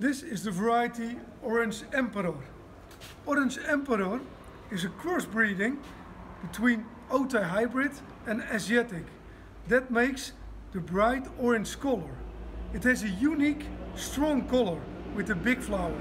This is the variety Orange Emperor. Orange Emperor is a crossbreeding between OT Hybrid and Asiatic. That makes the bright orange color. It has a unique, strong color with a big flower.